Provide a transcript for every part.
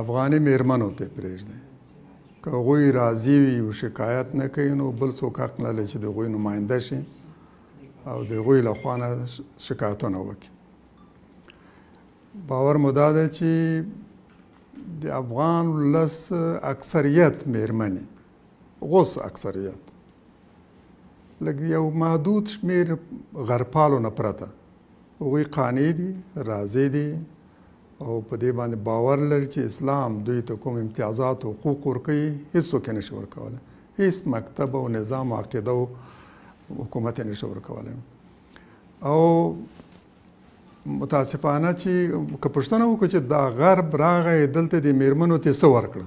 افغاني میرمنو ته پرېږدي که غوی راضي وي او شکایت نه کوي نو بل څوک حق نه لري چې د غوی نماینده شي او د غوی له خوا نه شکایتونه وکړي باور مو دا دی چې د افغان ولس اکثریت میرمنې غوس اکثریت لږ یو محدود شمیر غرپالو نه پرته هغوی قانع دي، راضې دي او په دې باندې باور لري چې اسلام دوی ته کوم امتیازات او حقوق ورکوي، هېڅوک یې نه شي ورکولی. هېڅ مکتب او نظام او عقیده او حکومت یې نه شي ورکولی. او متاسفانه چې که پوښتنه وکړو چې دا غرب راغی دلته دې مېرمنو ته څه ورکړه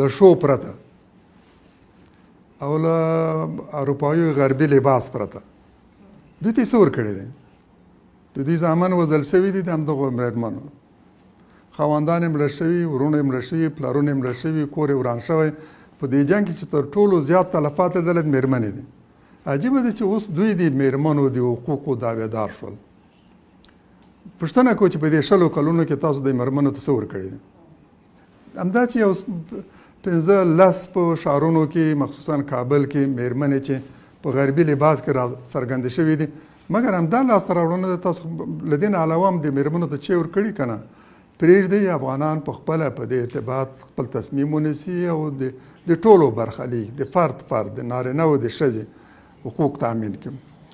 له شو پرته او له اروپایي غربي لباس پرته دوی ته یې څه ورکړی دی د دوی زامن وزل سوي دي د همدغو مېرمنو خاوندان یې مړه شوي وروڼه یې مړه شوي پلارونه یې مړه شوي کور یې وران شوی په دې جنګ کې چې تر ټولو زیات تلفات یې دلت مېرمنې دي عجیبه ده چې اوس دوی د مېرمنو د حقوقو دعوېدار شول پوښتنه کوو چې په دې شلو کلونو کې تاسو د مېرمنو ته څه ورکړي دي همدا چې اوس پنځه لس په ښارونو کې مخصوصا کابل کې میرمنې چې په غربي لباس کې را څرګندې شوې دي مګر همدا لاسته راوړنه ده تاسو له دې نه علاوه هم د میرمنو ته چې ورکړي که نه پرېږدئ افغانان په خپله په دې ارتباط خپل تصمیم ونیسي او د ټولو برخلیک د فرد فرد د نارینه او د ښځې حقوق تامین کړي